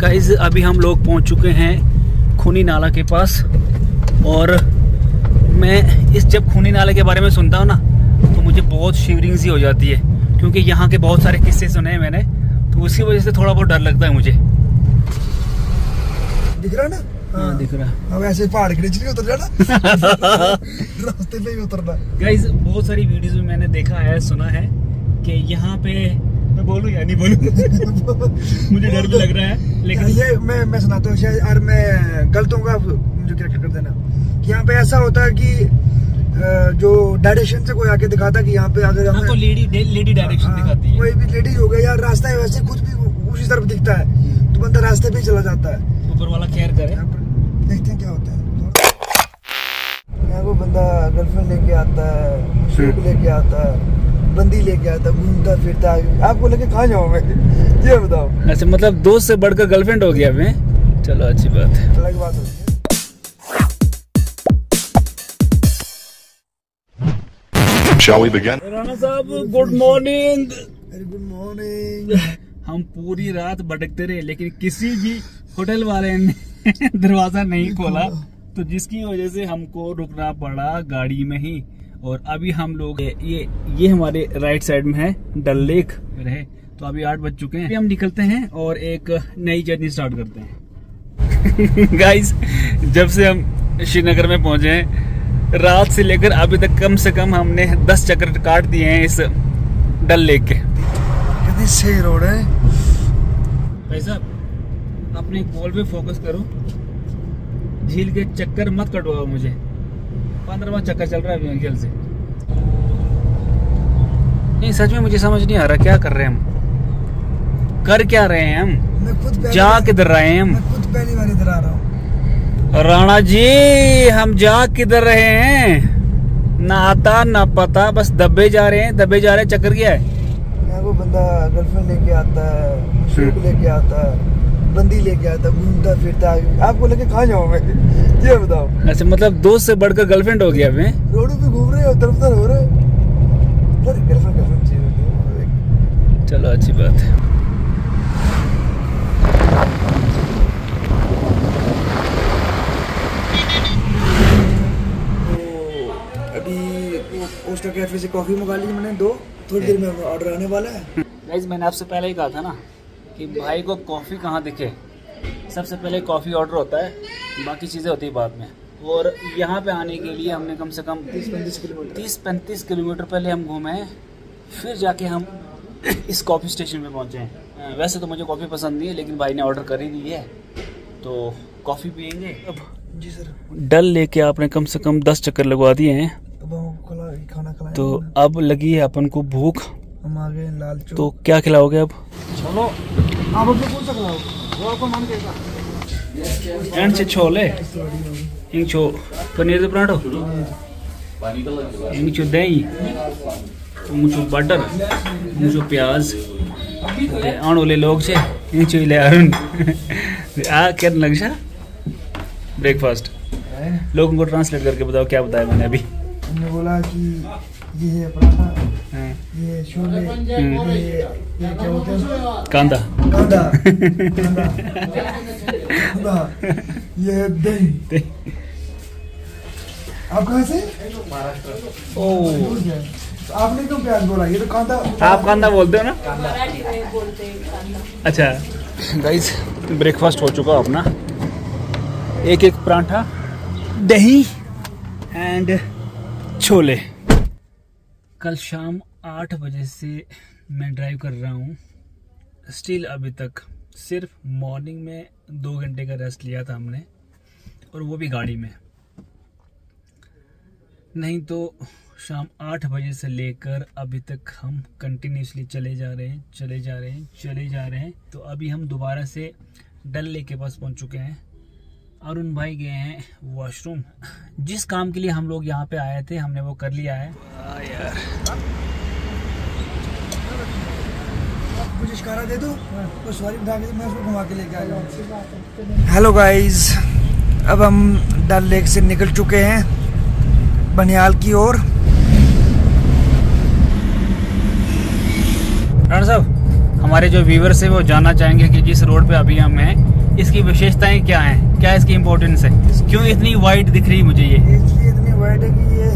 Guys अभी हम लोग पहुँच चुके हैं खूनी नाला के पास। और मैं इस जब खूनी नाले के बारे में सुनता हूँ ना तो मुझे बहुत शिवरिंग सी हो जाती है। क्योंकि यहाँ के बहुत सारे किस्से सुने हैं मैंने तो उसकी वजह से थोड़ा बहुत डर लगता है मुझे। दिख रहा ना? हाँ दिख रहा है। अब ऐसे पहाड़ के नीचे उतर जाना रास्ते पे ही उतरना। गाइज़ बहुत सारी वीडियोस में मैंने देखा है सुना है कि यहाँ पे मैं बोलूँ या नहीं बोलूँ? मुझे डर भी लग रहा है लेकिन ये मैं मैं सुनाता हूँ शायद और मैं गलत होऊँगा आप मुझे करेक्ट कर देना। कि यहाँ पे ऐसा होता है कि जो डायरेक्शन से कोई आके दिखाता कि यहाँ पे अगर हमको हमें लेडी लेडी डायरेक्शन हाँ, दिखाती है। कोई भी लेडीज़ हो गया यार रास्ता है वैसे खुद भी उसी तरफ़ दिखता है तो बंदा रास्ते पे चला जाता है। ऊपर वाला खैर करे। यहाँ देखते हैं क्या होता है। यहाँ को बंदा गर्लफ्रेंड लेके आता है सूप लेके आता है। बंदी लेके आता है घूमता फिरता है आपको लेके कहाँ जाऊँ मैं? ये बताओ। अच्छा मतलब दोस्त से बढ़कर गर्लफ्रेंड हो गया मैं चलो अच्छी बात है। अलग बात होती है। Shall we begin? राणा साहब गुड मॉर्निंग गुड मॉर्निंग हम पूरी रात भटकते रहे लेकिन किसी भी होटल वाले ने दरवाज़ा नहीं खोला तो जिसकी वजह से हमको रुकना पड़ा गाड़ी में ही। और अभी हम लोग ये ये, हमारे राइट साइड में है डल लेक रहे। तो अभी आठ बज चुके हैं। अभी हम निकलते हैं और एक नई जर्नी स्टार्ट करते हैं। गाइस जब से हम श्रीनगर में पहुँचे हैं रात से लेकर अभी तक कम से कम हमने दस चक्कर काट दिए हैं इस डल लेक के। कितनी सही रोड है। भाई साहब अपने गोल पे फोकस करो। झील के चक्कर मत कटवाओ मुझे। पंद्रहवा चक्कर चल रहा है अभी से। नहीं सच में मुझे समझ नहीं आ रहा क्या कर रहे हैं हम? कर क्या रहे हैं हम? जा किधर रहे हैं हम? खुद पहली बार इधर आ रहा हूँ। राणा जी हम जा किधर रहे हैं? ना आता ना पता बस दबे जा रहे हैं दबे जा रहे हैं चक्कर क्या है। को बंदा गर्लफ्रेंड लेके आता है लेके आता है। बंदी लेके आता है घूमता फिरता आपको लेके कहाँ जाऊँ मैं? ये बताओ। अच्छा मतलब दोस्त से बढ़कर गर्लफ्रेंड हो गया मैं रोड पे घूम रहे हो तरफ़ तर हो रहे हो? गर्लफ्रेंड गर्लफ्रेंड चाहिए चलो अच्छी बात है। तो पोस्टर कैफ़े से कॉफ़ी मंगा ली मैंने दो। थोड़ी देर में ऑर्डर आने वाला है। मैंने आपसे पहले ही कहा था ना कि भाई को कॉफ़ी कहाँ दिखे? सबसे पहले कॉफ़ी ऑर्डर होता है बाकी चीज़ें होती है बाद में। और यहाँ पे आने के लिए हमने कम से कम तीस पैंतीस किलोमीटर। तीस पैंतीस किलोमीटर पहले हम घूमे हैं फिर जाके हम इस कॉफ़ी स्टेशन पे पहुँचे हैं। वैसे तो मुझे कॉफ़ी पसंद नहीं है लेकिन भाई ने ऑर्डर कर ही दी है। तो कॉफ़ी पियेंगे? अब जी सर। डल लेके आपने कम से कम दस चक्कर लगवा दिए हैं। खाना तो अब लगी है अपन को भूख। हम आ गए लाल चौक। तो क्या खिलाओगे अब? चलो आप अपने कौन सा खिलाओ वो आपको मन कहेगा एंड से छोले इंग छो पनीर दे पराठो इंग छो दही इंग छो बटर इंग छो प्याज ते आने वाले लोग छे इंग छो ले अरुण। आ क्या लग जा? ब्रेकफास्ट लोगों को ट्रांसलेट करके बताओ क्या बताया मैंने अभी? हमने बोला कि ये है पराठा। हाँ, ये छोले ये ये क्या बोलते हैं कांदा कांदा कांदा कांदा ये दही आप कहाँ से ओ। तो आपने क्यों प्याज बोला ये तो कांदा आप कांदा बोलते हो ना अच्छा गाइस ब्रेकफास्ट हो चुका अपना एक एक पराठा दही एंड छोले कल शाम आठ बजे से मैं ड्राइव कर रहा हूँ। स्टिल अभी तक सिर्फ़ मॉर्निंग में दो घंटे का रेस्ट लिया था हमने, और वो भी गाड़ी में। नहीं तो शाम आठ बजे से लेकर अभी तक हम कंटिन्यूसली चले जा रहे हैं, चले जा रहे हैं, चले जा रहे हैं। तो अभी हम दोबारा से डल लेक के पास पहुँच चुके हैं। अरुण भाई गए हैं वॉशरूम जिस काम के लिए हम लोग यहाँ पे आए थे, हमने वो कर लिया है। यार। मुझे दे दो। तो सवारी उठा के मैं उसको घुमा के लेके आ जाऊँ। हेलो गाइस अब हम डल लेक से निकल चुके हैं बनियाल की ओर। राणा साहब हमारे जो व्यूवर्स है वो जानना चाहेंगे कि जिस रोड पे अभी हम हैं इसकी विशेषताएँ क्या हैं? क्या इसकी इम्पोर्टेंस है? क्यों इतनी वाइट दिख रही मुझे ये? इसलिए इतनी वाइड है कि ये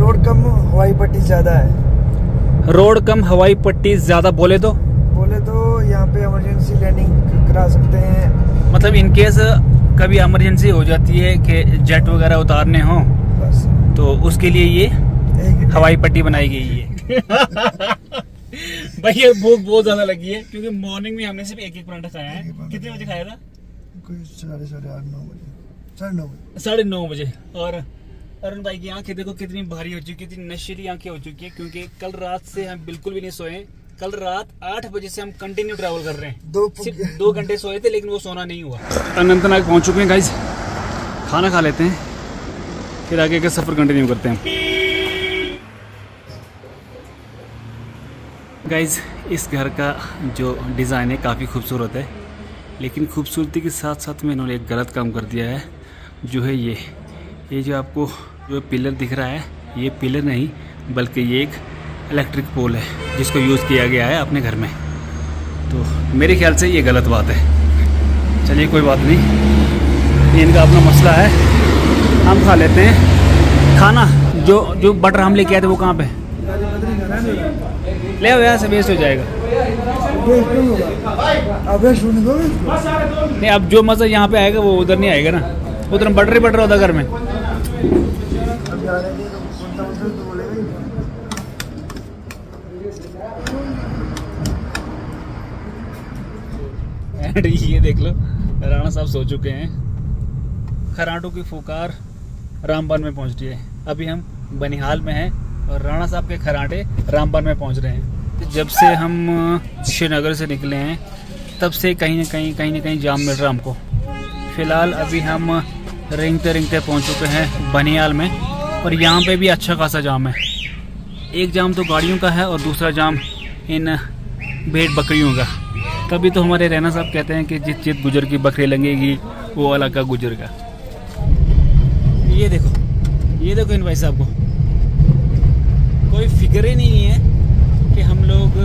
रोड कम हवाई पट्टी ज़्यादा है। रोड कम हवाई पट्टी ज़्यादा बोले तो? बोले तो यहाँ पे इमरजेंसी लैंडिंग करा सकते हैं। मतलब इनकेस कभी इमरजेंसी हो जाती है कि जेट वगैरह उतारने हो बस। तो उसके लिए ये हवाई पट्टी बनाई गई है। भैया भूख बहुत ज़्यादा लगी है क्योंकि मॉर्निंग में हमने सिर्फ़ एक एक पराठा खाया है। कितने बजे खाया था? साढ़े साढ़े आठ नौ बजे। साढ़े नौ बजे। साढ़े नौ बजे। और अरुण भाई की आँखें देखो कितनी भारी हो चुकी है कितनी नशीली आँखें हो चुकी है क्योंकि कल रात से हम बिल्कुल भी नहीं सोए। कल रात आठ बजे से हम कंटिन्यू ट्रैवल कर रहे हैं। दो सिर्फ़ दो घंटे सोए थे लेकिन वो सोना नहीं हुआ। अनंतनाग पहुँच चुके हैं गाइज़ खाना खा लेते हैं फिर आगे का सफ़र कंटिन्यू करते हैं। गाइज़ इस घर का जो डिज़ाइन है काफ़ी खूबसूरत है। लेकिन खूबसूरती के साथ साथ में इन्होंने एक गलत काम कर दिया है। जो है ये। ये जो आपको जो पिलर दिख रहा है ये पिलर नहीं बल्कि ये एक इलेक्ट्रिक पोल है, जिसको यूज़ किया गया है अपने घर में। तो मेरे ख्याल से ये गलत बात है। चलिए, कोई बात नहीं। इनका अपना मसला है। हम खा लेते हैं। खाना, जो जो बटर हम लेके आए थे वो कहाँ पे? ले आओ, यहाँ से वेस्ट हो जाएगा। नहीं, अब जो मज़ा यहाँ पे आएगा, वो उधर नहीं आएगा ना। उधर बटर ही बटर होता घर में अब जा रहे हैं तो बोलता हूँ तो बोलेगा ही। ये देख लो। राणा साहब सो चुके हैं। खराटों की फुकार रामबन में पहुँच रही है। अभी हम बनिहाल में हैं और राणा साहब के खराटे रामबन में पहुँच रहे हैं। जब से हम श्रीनगर से निकले हैं, तब से कहीं ना कहीं कहीं ना कहीं जाम मिल रहा हमको। फ़िलहाल अभी हम रिंगते रिंगते पहुँच चुके हैं बनिहाल में और यहाँ पे भी अच्छा खासा जाम है। एक जाम तो गाड़ियों का है और दूसरा जाम इन भेड़ बकरियों का। तभी तो हमारे रैना साहब कहते हैं कि जिस चित गुजर की बकरी लगेगी वो अलग का गुजर का ये देखो ये देखो इन भाई साहब को। कोई फ़िक्र ही नहीं है कि हम लोग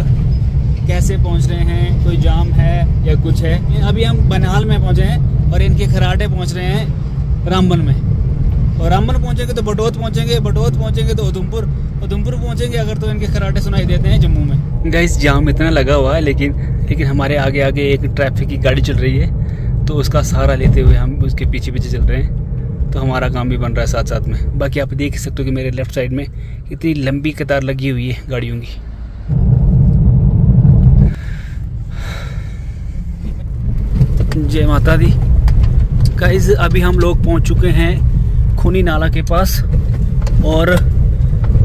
कैसे पहुँच रहे हैं कोई जाम है या कुछ है। अभी हम बनहाल में पहुँचे हैं और इनके खराटे पहुँच रहे हैं रामबन में। और रामबन पहुँचेंगे तो बटोत पहुँचेंगे बटोत पहुँचेंगे तो उधमपुर उधमपुर पहुँचेंगे अगर तो इनके खराटे सुनाई देते हैं जम्मू में। गाइस जाम इतना लगा हुआ है लेकिन लेकिन हमारे आगे आगे एक ट्रैफ़िक की गाड़ी चल रही है तो उसका सहारा लेते हुए हम उसके पीछे पीछे चल रहे हैं। तो हमारा काम भी बन रहा है साथ साथ में। बाकी आप देख सकते हो कि मेरे लेफ़्ट साइड में कितनी लंबी कतार लगी हुई है गाड़ियों की। जय माता दी। गाइस अभी हम लोग पहुँच चुके हैं खूनी नाला के पास। और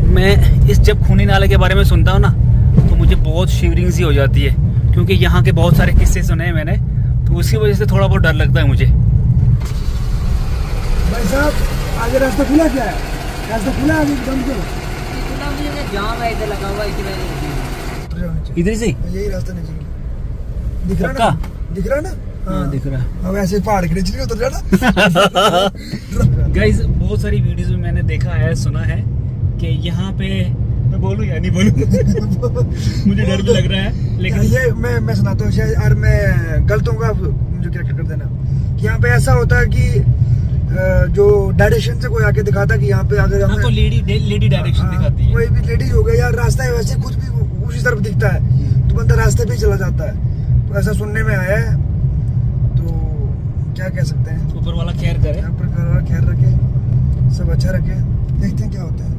मैं इस जब खूनी नाले के बारे में सुनता हूँ ना तो मुझे बहुत शिवरिंग सी हो जाती है। क्योंकि यहाँ के बहुत सारे किस्से सुने हैं मैंने तो उसकी वजह से थोड़ा बहुत डर लगता है मुझे। भाई साहब आगे रास्ता खुला क्या है? रास्ता खुला है अभी एकदम से? इतना मुझे जाम है इधर लगा हुआ से उतर इधर से? यही रास्ता नहीं चाहिए दिख रहा? ना? दिख रहा ना? हाँ दिख रहा है। अब ऐसे पहाड़ के नीचे नहीं उतर जाना। गाइस बहुत सारी वीडियोस में मैंने देखा है सुना है कि यहाँ पे मैं बोलूँ या नहीं बोलूँ? मुझे डर भी लग रहा है लेकिन ये मैं मैं सुनाता हूँ शायद और मैं गलत हूँ मुझे करेक्ट कर देना। कि यहाँ पे ऐसा होता है कि जो डायरेक्शन से कोई आके दिखाता है कि यहाँ पे अगर हमें- आपको लेडी लेडी डायरेक्शन हाँ, दिखाती है। कोई भी लेडीज़ हो गया यार रास्ता है वैसे खुद भी उसी तरफ़ दिखता है तो बंदा रास्ते पे चला जाता है। तो ऐसा सुनने में आया है तो क्या कह सकते हैं? ऊपर वाला खैर करे। यहाँ पर घर ख्याल रखे सब अच्छा रखे देखते हैं क्या होता है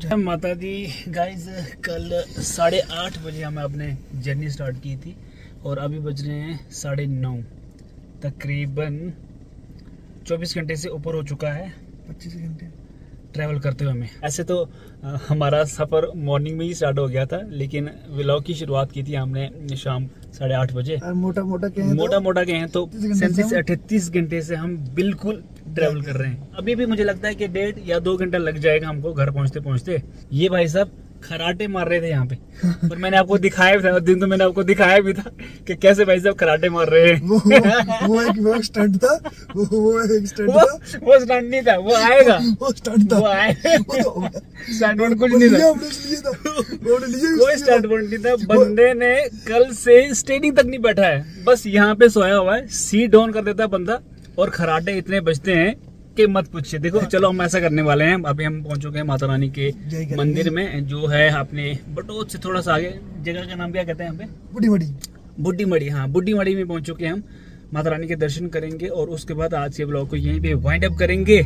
जय माता दी गाइस कल साढ़े आठ बजे हमें अपने जर्नी स्टार्ट की थी और अभी बज रहे हैं साढ़े नौ। तकरीबन चौबीस घंटे से ऊपर हो चुका है। पच्चीस घंटे। ट्रैवल करते हुए हमें। ऐसे तो हमारा सफ़र मॉर्निंग में ही स्टार्ट हो गया था लेकिन व्लॉग की शुरुआत की थी हमने शाम साढ़े आठ बजे। मोटा मोटा क्या है मोटा मोटा गए हैं तो 38 घंटे से सैंतीस अठतीस घंटे से हम बिल्कुल ट्रेवल कर रहे हैं। अभी भी मुझे लगता है कि डेढ़ या दो घंटा लग जाएगा हमको घर पहुँचते पहुँचते ये भाई साहब खराटे मार रहे थे यहाँ पे। और मैंने आपको दिखाया भी था उस दिन तो मैंने आपको दिखाया भी था कि कैसे भाई साहब खराटे मार रहे वो हैं। वो एक वो स्टंट था वो वो एक स्टंट था। वो स्टंट नहीं था वो आएगा। वो स्टंट था। वो आएगा तो स्टंट वंट कुछ नहीं था। वो स्टंट। नहीं था। बंदे ने कल से स्टेडिंग तक नहीं बैठा है। बस यहाँ पे सोया हुआ है। सीट डाउन कर देता है बंदा। और खराटे इतने बजते हैं कि मत पूछिए। देखो चलो हम ऐसा करने वाले हैं। अभी हम पहुँच चुके हैं माता रानी के मंदिर में जो है अपने बटोत से थोड़ा सा आगे। जगह का नाम क्या कहते हैं यहाँ पे? बड़ी बड़ी बुड्ढी मड़ी हाँ बुड्ढी मड़ी में पहुँच चुके हैं हम। माता रानी के दर्शन करेंगे और उसके बाद आज के ब्लॉग को यहीं पे वाइंड अप करेंगे।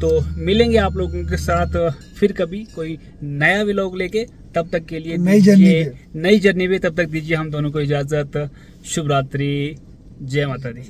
तो मिलेंगे आप लोगों के साथ फिर कभी कोई नया व्लॉग लेके। तब तक के लिए नई जर्नी नई जर्नी पे। तब तक दीजिए हम दोनों को इजाज़त। शुभ रात्रि। जय माता दी।